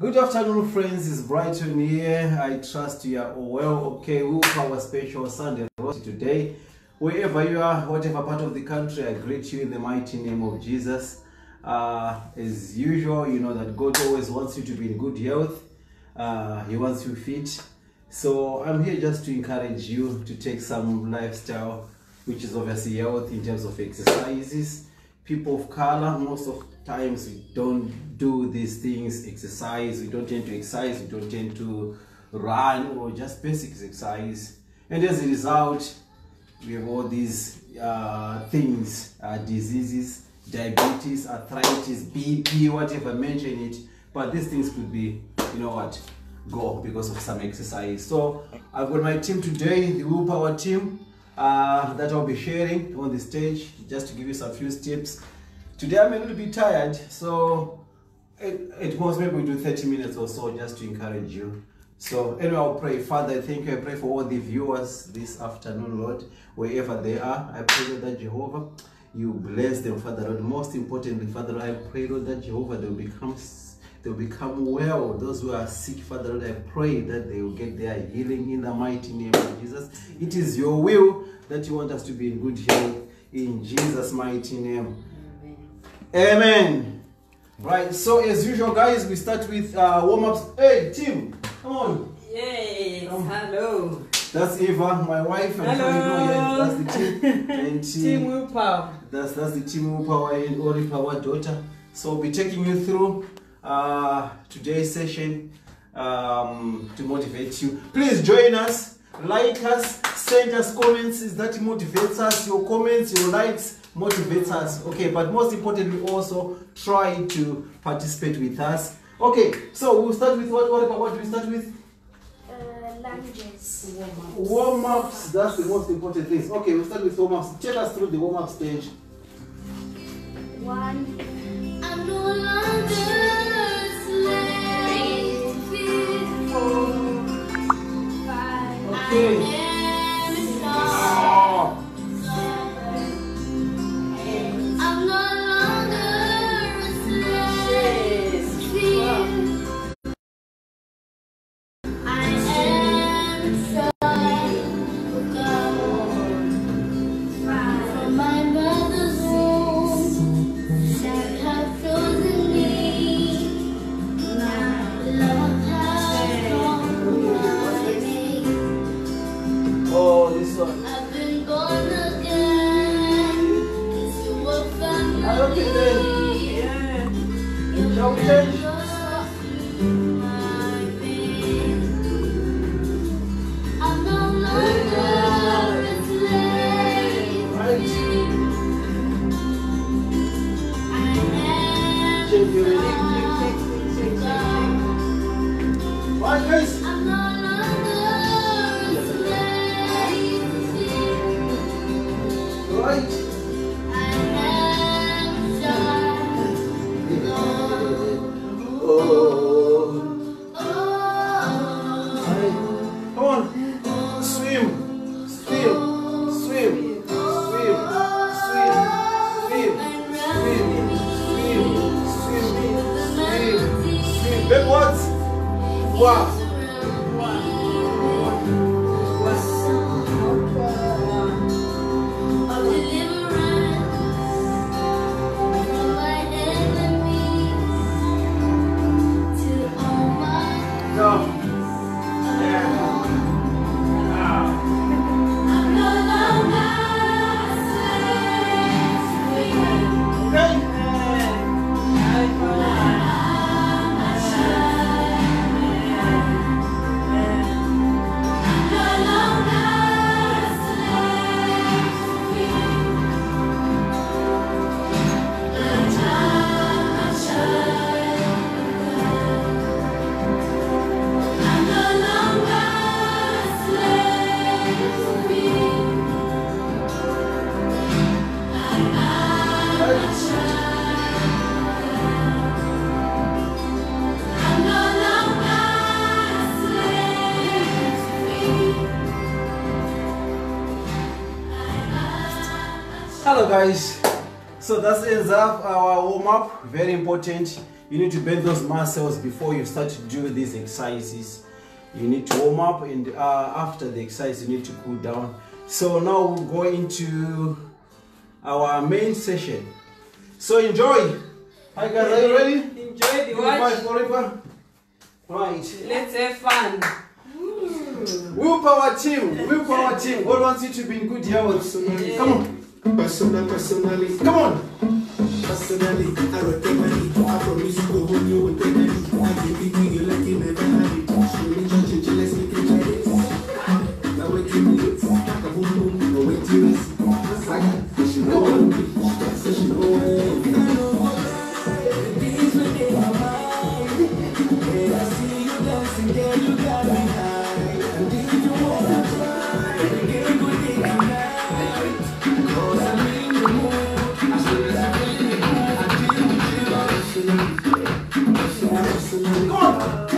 Good afternoon, friends. It's Brighton here. I trust you are all well. Okay, we'll have a special Sunday today. Wherever you are, whatever part of the country, I greet you in the mighty name of Jesus. Uh, as usual, you know that God always wants you to be in good health. Uh, he wants you fit. So I'm here just to encourage you to take some lifestyle, which is obviously health in terms of exercises. People of color, most of times we don't do these things, exercise. We don't tend to exercise. We don't tend to run or just basic exercise. And as a result, we have all these uh, things, uh, diseases, diabetes, arthritis, BP, whatever, mention it. But these things could be, you know what, go because of some exercise. So I've got my team today, the Willpower team, uh, that I'll be sharing on the stage just to give you some few tips. Today I'm a little bit tired, so it, it was maybe we do 30 minutes or so just to encourage you. So anyway, I'll pray. Father, I thank you. I pray for all the viewers this afternoon, Lord, wherever they are. I pray, that Jehovah, you bless them, Father, Lord. Most importantly, Father, I pray, Lord, that Jehovah, they will become they will become well. Those who are sick, Father, Lord, I pray that they will get their healing in the mighty name of Jesus. It is your will that you want us to be in good health in Jesus' mighty name. Amen. Amen. Right, so as usual, guys, we start with uh, warm ups. Hey, team, come on. Yes, Um, hello. That's Eva, my wife. I'm Hello. you know that's the team. And she, Team Willpower. that's that's the team Willpower and Ori Power daughter. So we'll be taking you through uh, today's session um, to motivate you. Please join us, like us, send us comments. Is that motivates us? Your comments, your likes motivates us. Okay, but most importantly, also try to participate with us. Okay, so we'll start with what? What, what do we start with? Uh, lunges. Warm ups, that's the most important thing. Okay, we'll start with warm ups. Take us through the warm up stage. One. I'm no longer good. don't change. guys. So that ends up our warm up. Very important. You need to build those muscles before you start to do these exercises. You need to warm up and uh, after the exercise you need to cool down. So now we'll go into our main session. So enjoy. Hi guys. Are you ready? Enjoy the watch. forever. Right. Let's have fun. Willpower team, willpower team. God wants you to be in good health. So, yeah. Come on. Personal, personally. Come on. Personally, I recommend it. I promise to hold you with dignity. I believe you. 跟我来。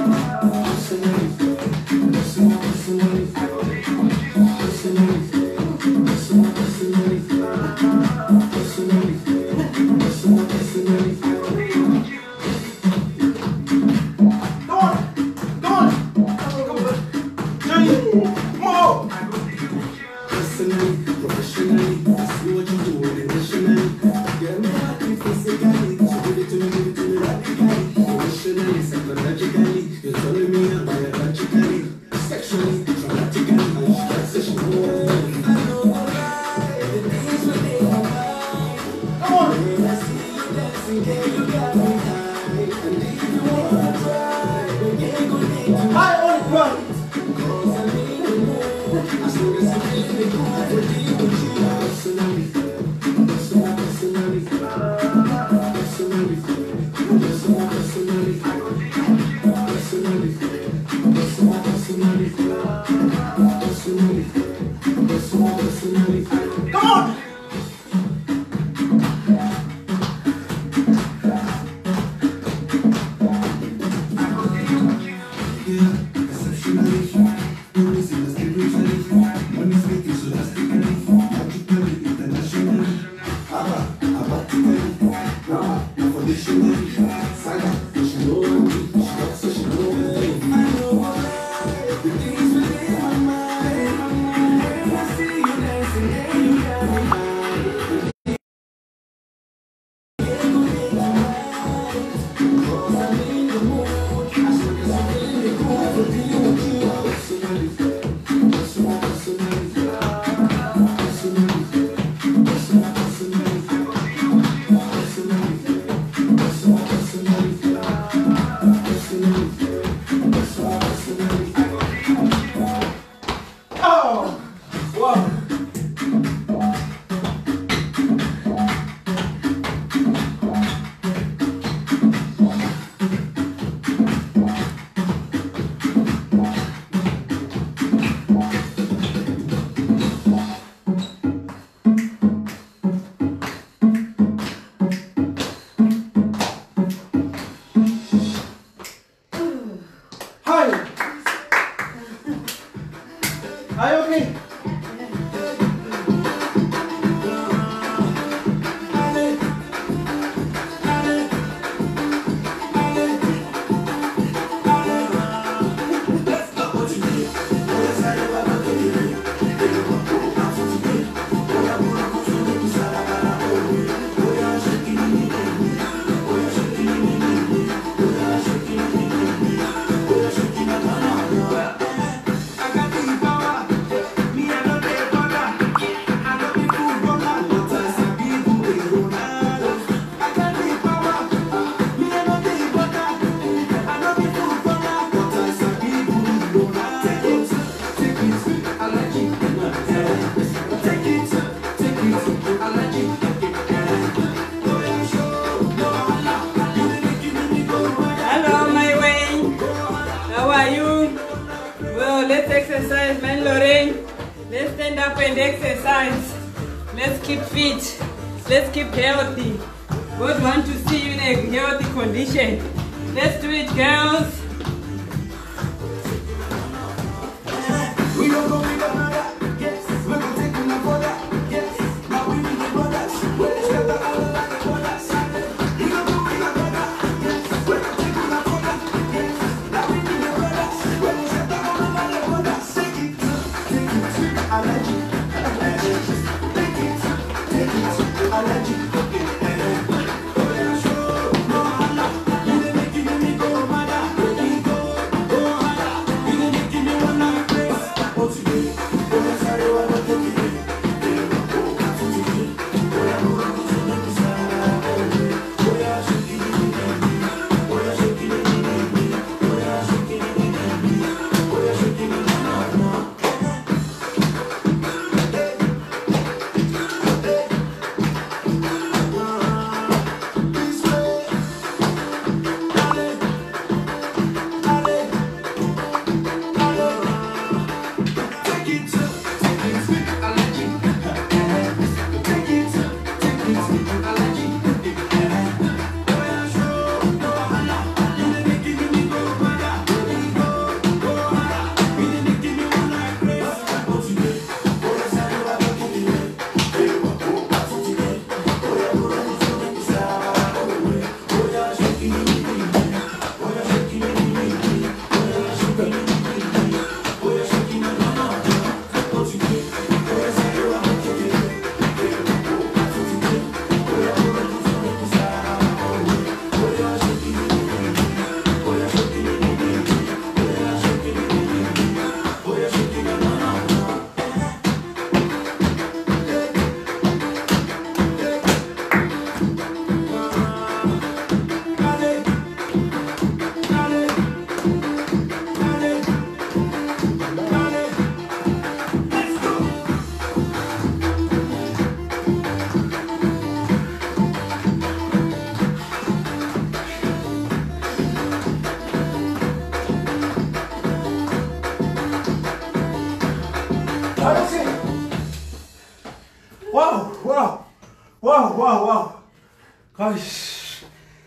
Gosh.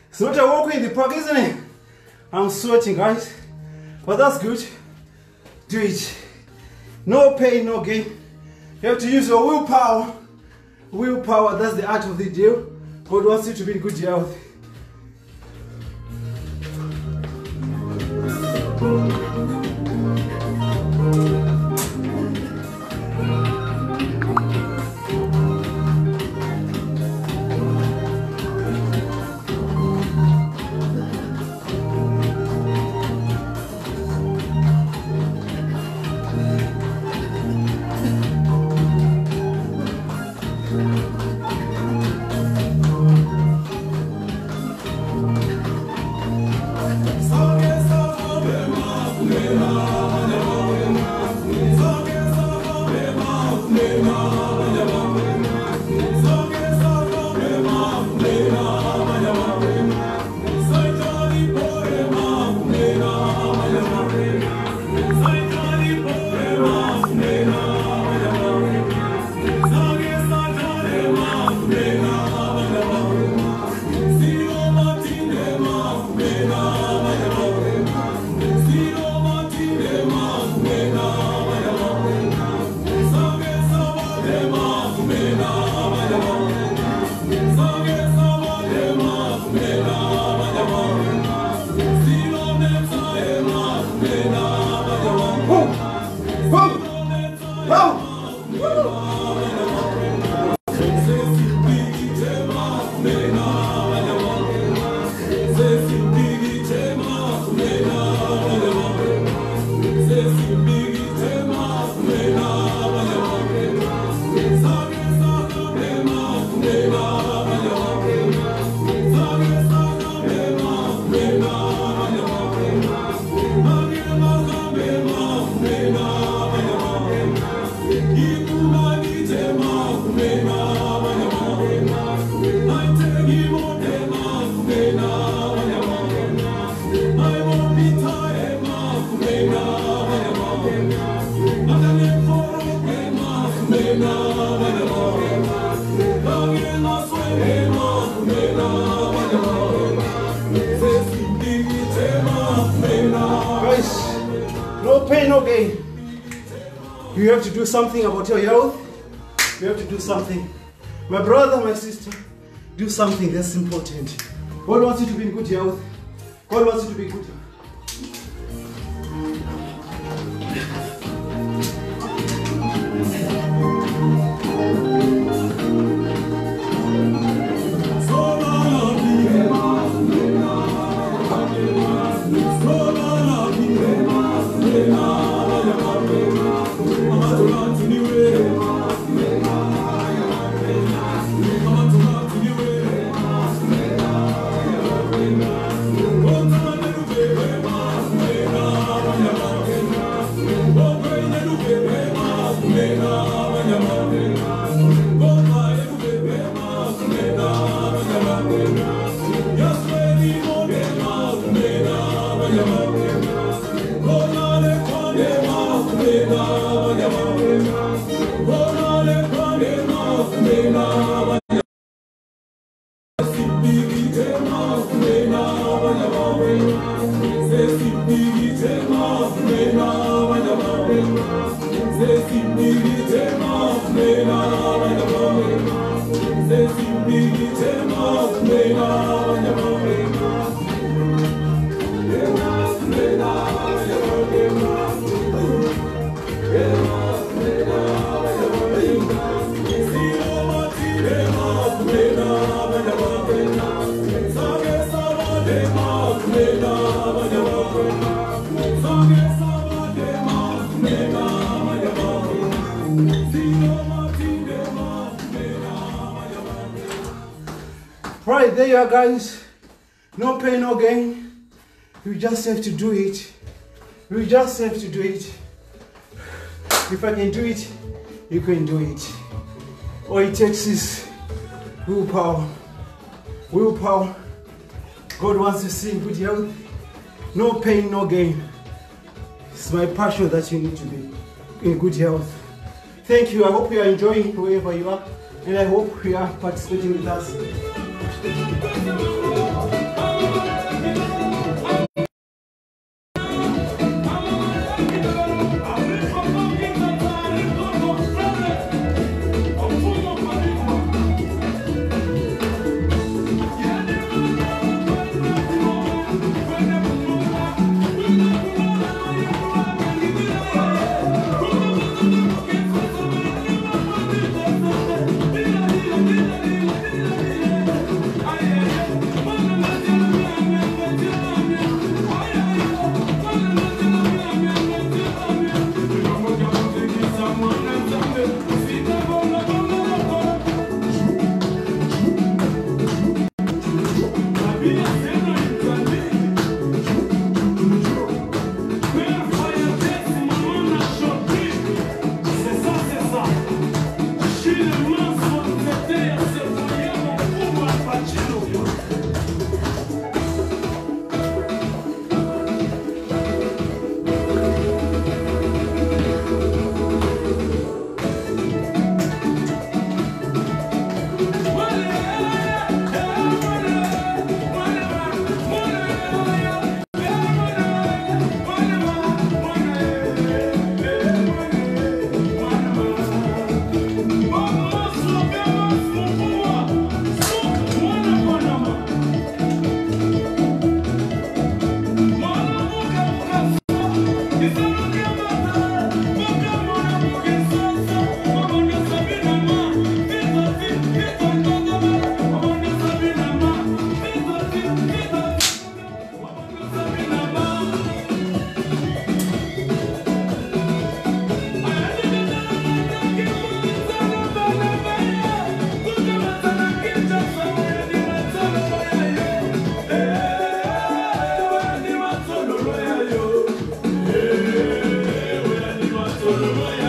It's not a walk in the park, isn't it? I'm sweating, guys. But that's good. Do it. No pain, no gain. You have to use your willpower. Willpower, that's the art of the deal. God wants you to be in good health. Something about your health. You have to do something. My brother, my sister, do something that's important. God wants you to be in good health. God wants you to be good. There you are, guys. No pain, no gain. You just have to do it. You just have to do it. If I can do it, you can do it. All it takes is willpower. Willpower. God wants to see good health. No pain, no gain. It's my passion that you need to be in good health. Thank you. I hope you are enjoying wherever you are. and I hope you are participating with us. Deus, Deus, Deus, Oh,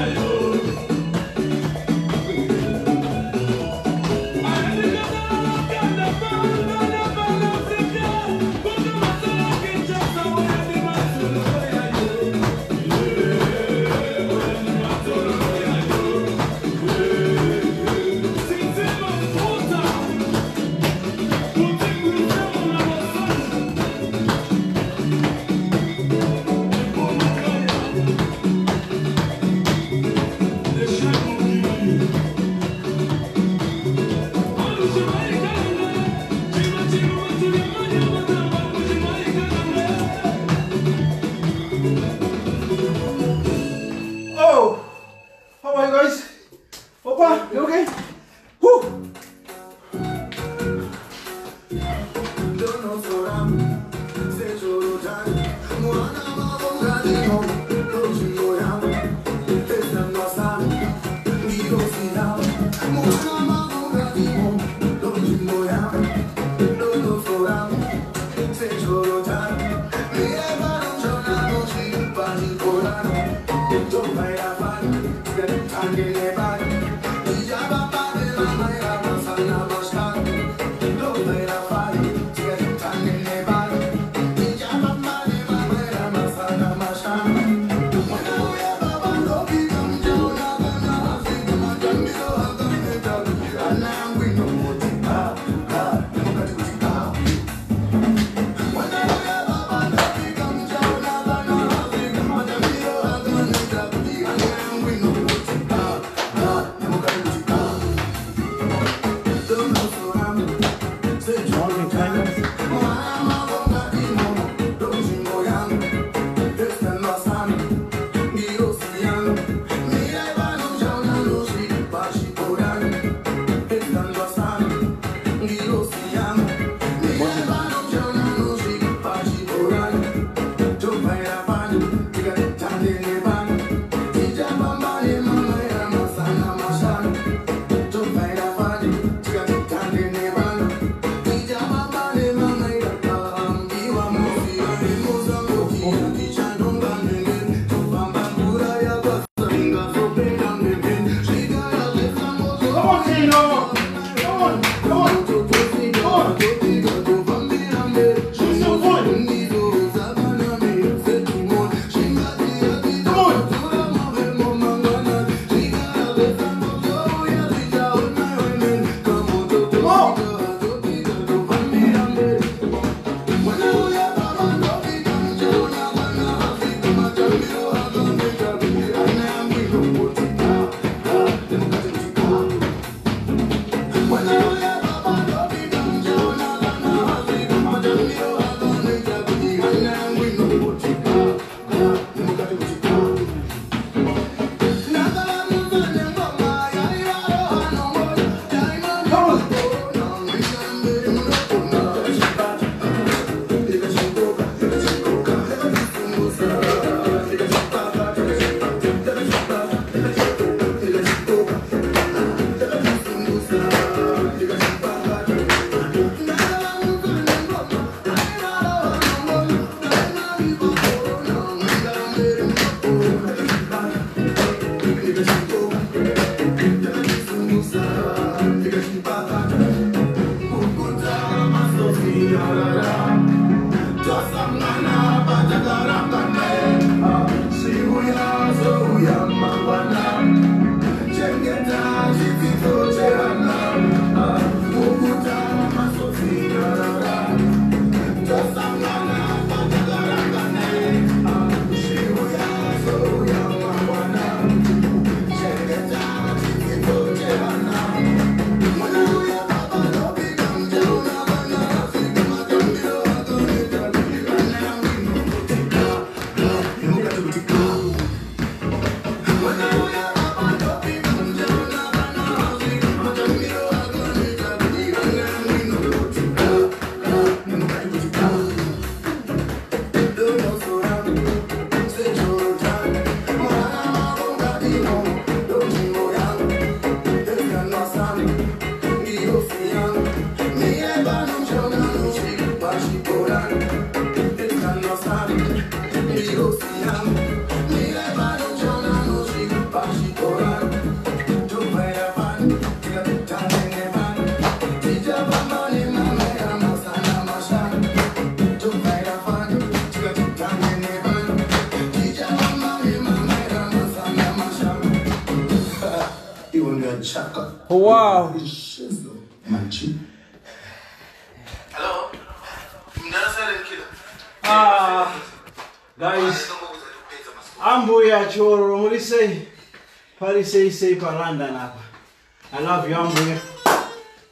I love you, Ambuya.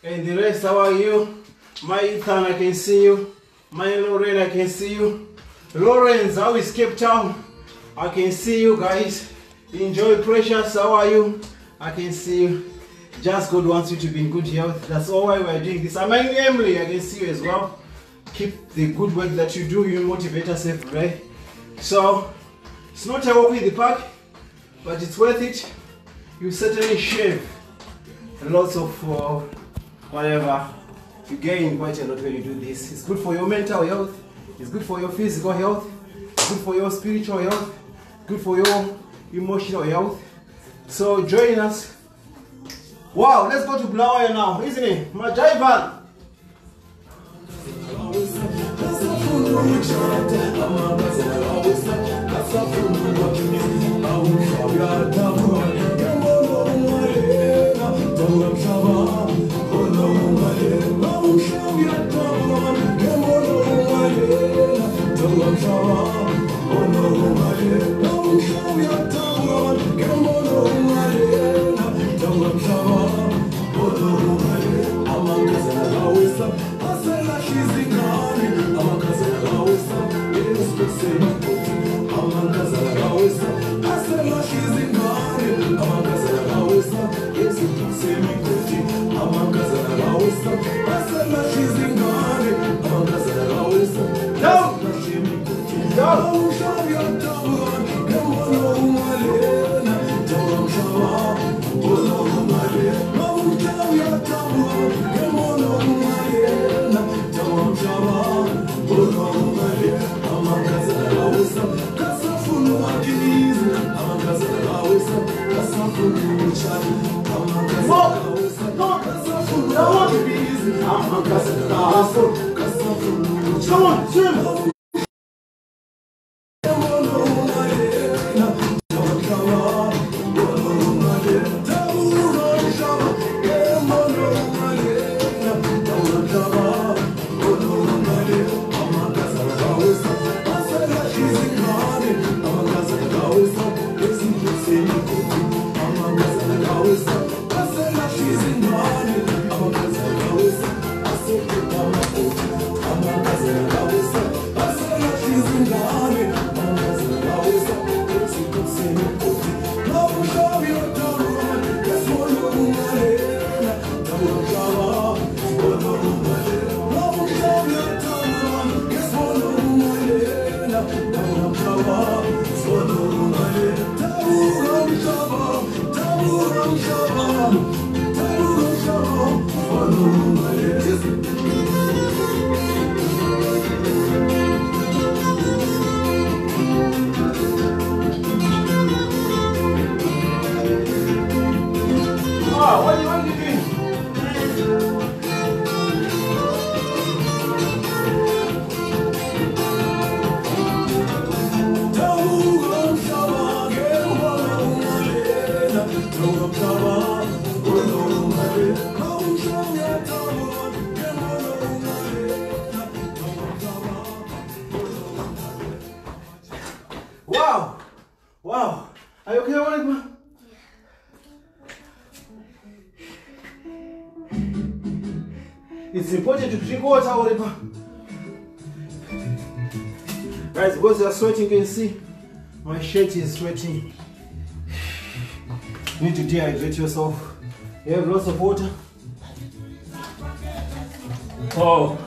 And the rest, how are you? My Ethan, I can see you. My Lorraine, I can see you. Lawrence, how is Cape Town? I can see you guys. Enjoy Precious, how are you? I can see you. Just God wants you to be in good health. That's all why we're doing this. I'm Emily, I can see you as well. Keep the good work that you do, you motivate us every day. So, it's not a walk in the park, but it's worth it. You certainly shave lots of uh, whatever. You gain quite a lot when you do this. It's good for your mental health, it's good for your physical health, it's good for your spiritual health, good for your emotional health. So, join us. Wow, let's go to Bulawayo now, isn't it? Majaivana. Come on, swim. Ah, what do you want to do? water whatever. Guys, because you are sweating, you can see my shirt is sweating. You need to dehydrate yourself. You have lots of water. Oh.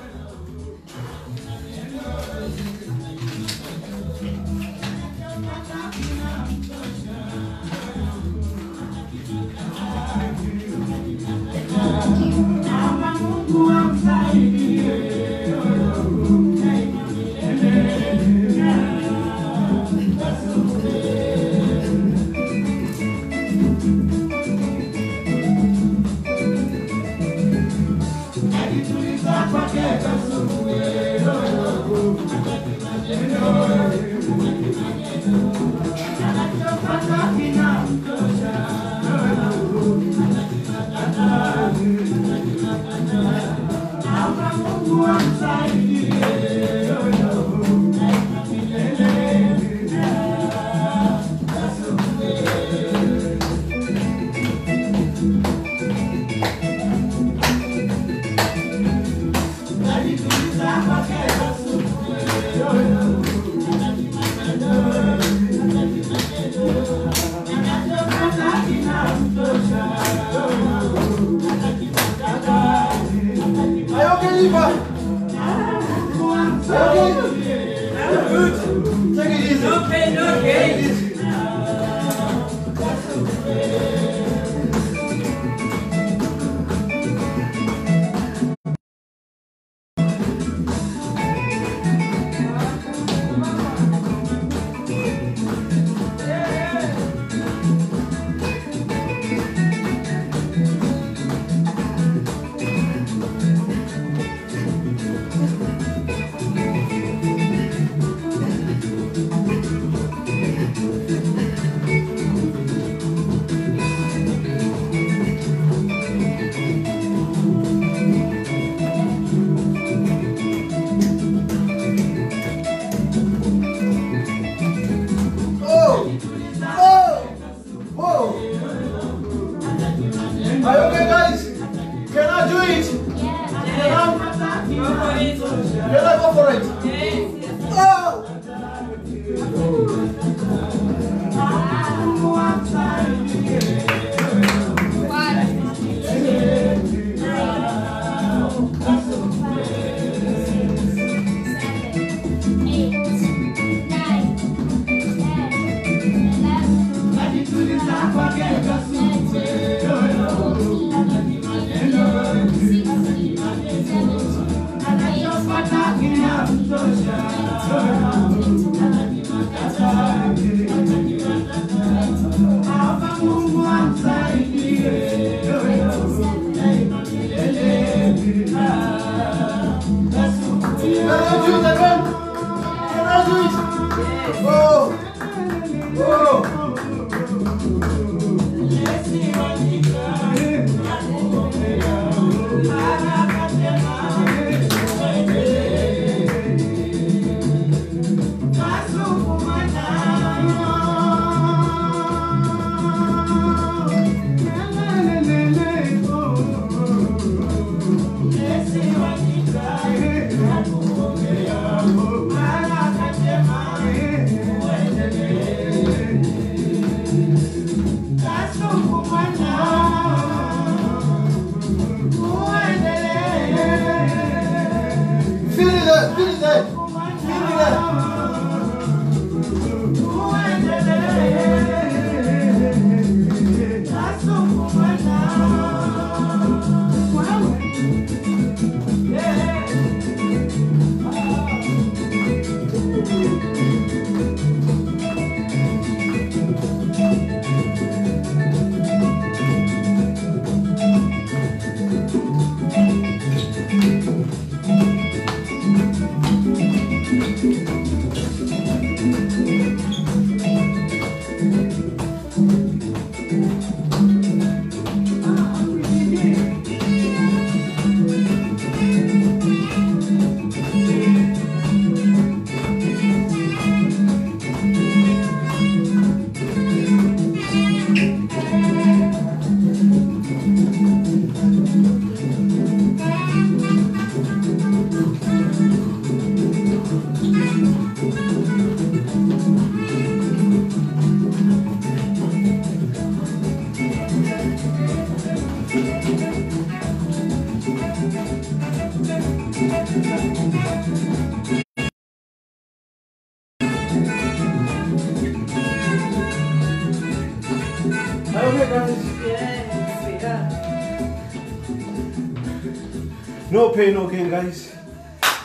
okay, guys?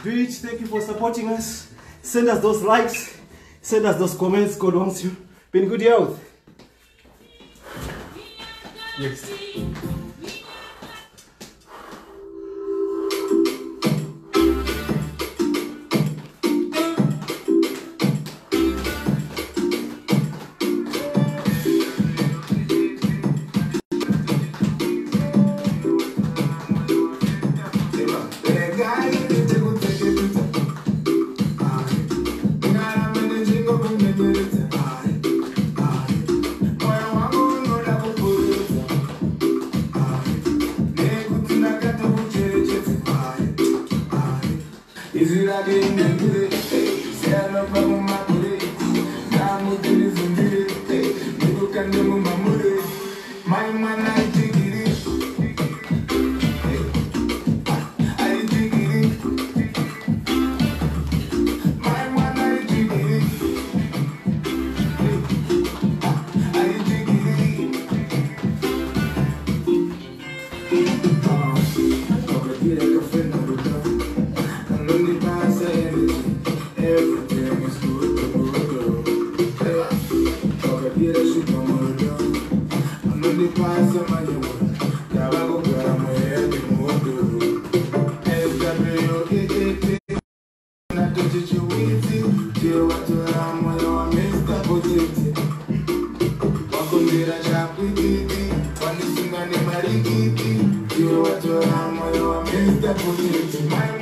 Beach, thank you for supporting us. Send us those likes. Send us those comments. God wants you. Been good health. Yes. constituiti Dio attoramo io a me sta a me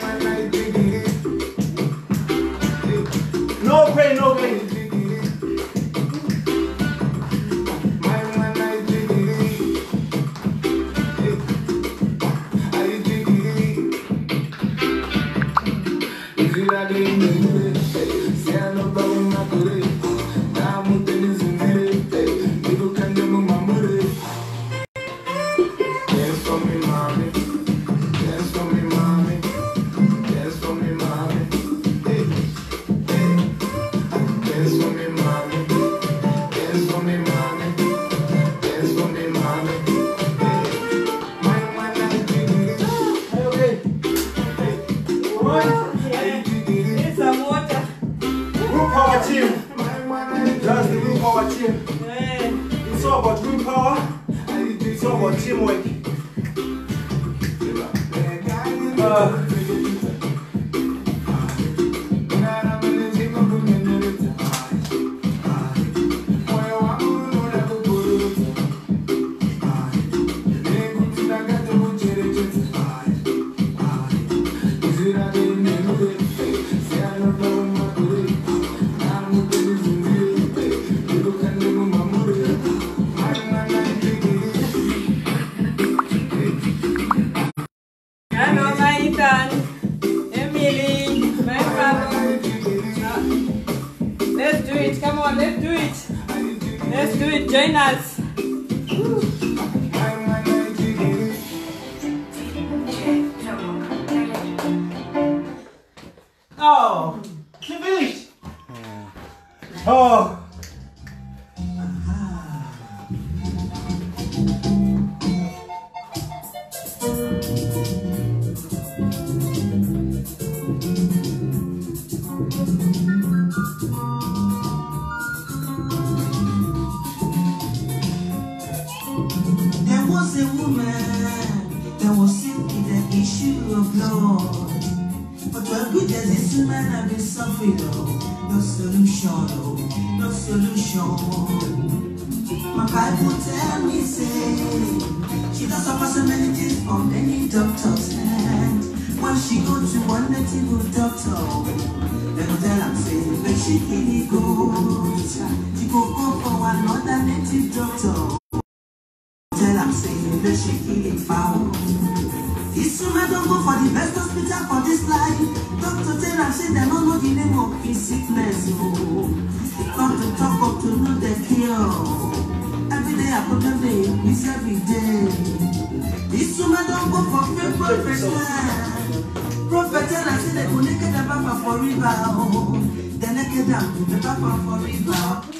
am say dem no know the name of the sickness oh. o come to talk up to know the cure. Every day I put your akokode is every day isume don go for fake prophet prophet tell am say dem go naked ababa for river o dem naked am ababa for river.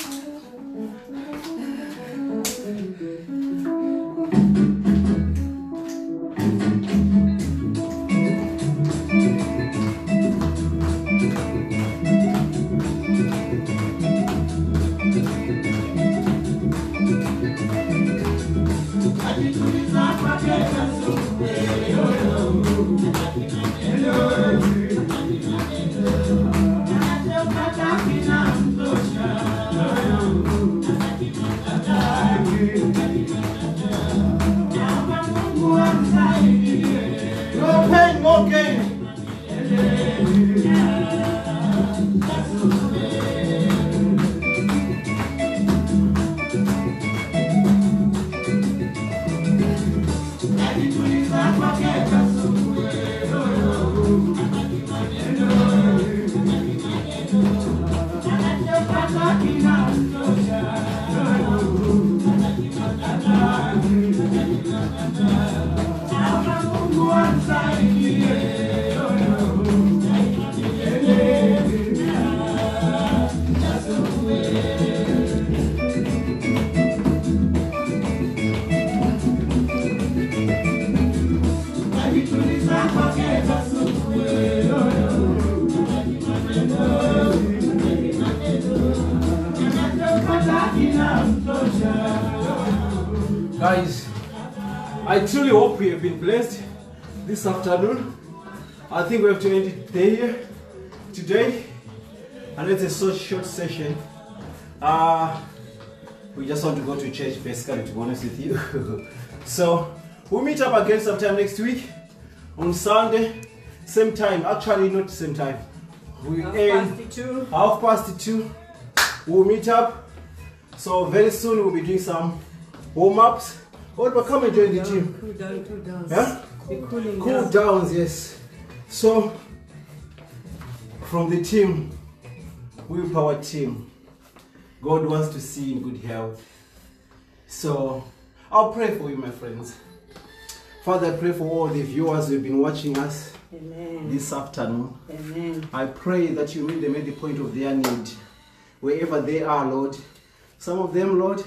Truly hope we have been blessed this afternoon. I think we have to end it there today. And it's a so short session. Uh, we just want to go to church basically to be honest with you. so we'll meet up again sometime next week on Sunday. Same time, actually not same time. We Half end past two. half past two. We'll meet up. So very soon we'll be doing some warm ups. Or but come and join the gym. Cool down, cool down. Yeah? Cool down. downs, yes. So from the team, willpower team, God wants to see you in good health. So I'll pray for you, my friends. Father, I pray for all the viewers who have been watching us Amen. this afternoon. Amen. I pray that you meet them at the point of their need, wherever they are, Lord. Some of them, Lord,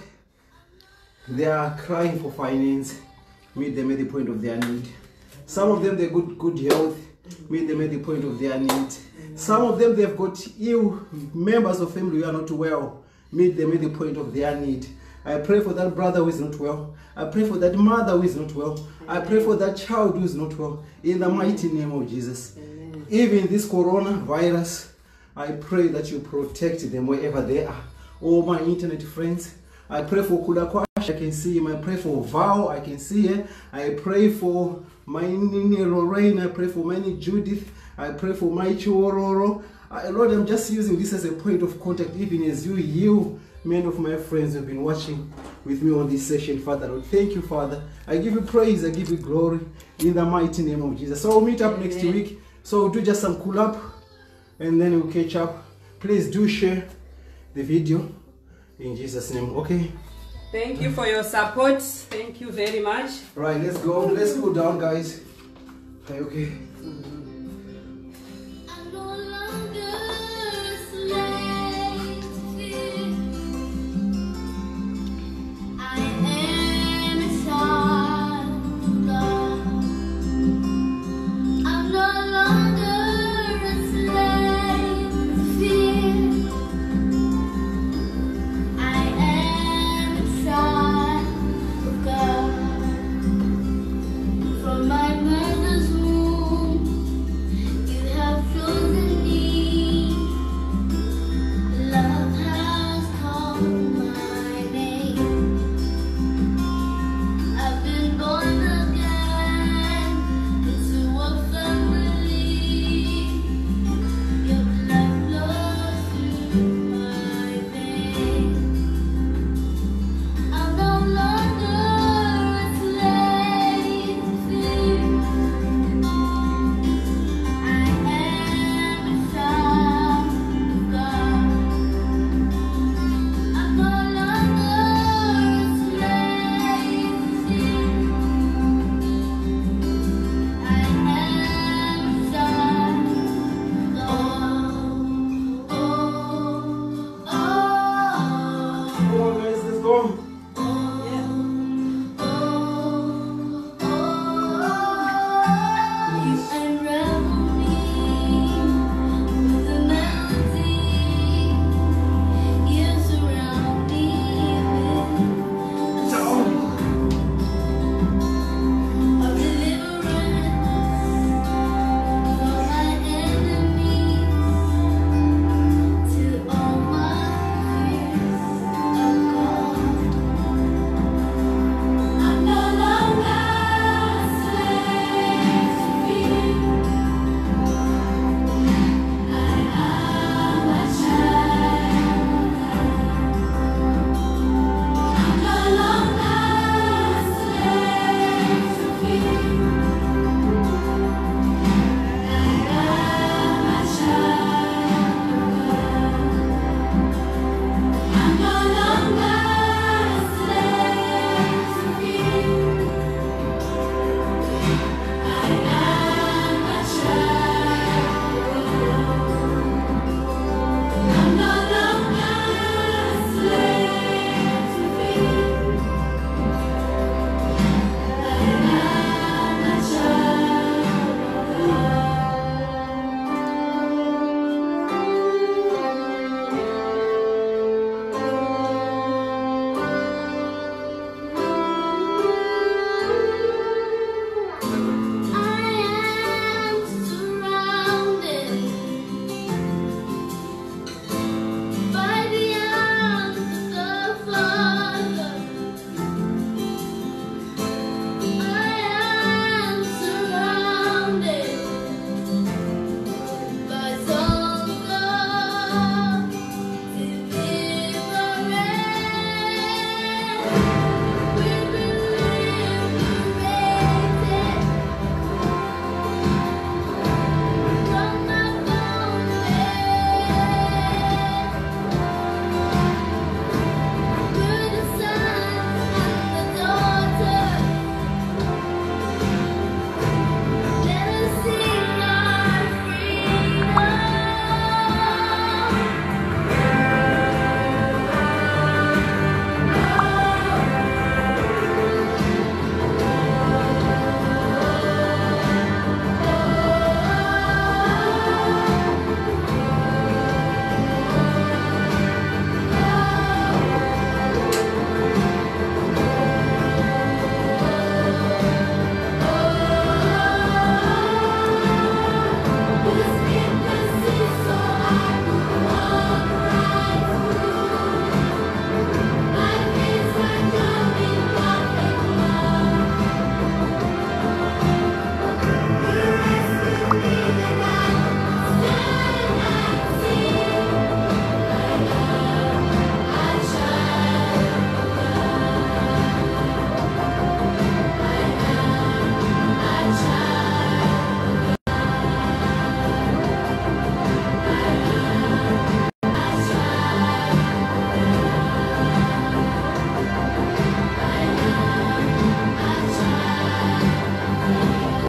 they are crying for finance. Meet them at the point of their need. Some of them, they good good health. Meet them at the point of their need. Some of them, they've got ill members of family who are not well. Meet them at the point of their need. I pray for that brother who is not well. I pray for that mother who is not well. I pray for that child who is not well. In the mighty name of Jesus. Even this coronavirus, I pray that you protect them wherever they are. All my internet friends, I pray for Kudakwashe, I can see him. I pray for Vow, I can see her. I pray for my Nini Lorraine, I pray for many Judith, I pray for my Chiororo. I, Lord, I'm just using this as a point of contact, even as you heal many of my friends have been watching with me on this session, Father Lord. Thank you, Father. I give you praise, I give you glory in the mighty name of Jesus. So we'll meet up next week. So we'll do just some cool up and then we'll catch up. Please do share the video in Jesus' name. Okay. Thank you for your support. Thank you very much. Right, let's go. Let's go down, guys. Okay, okay.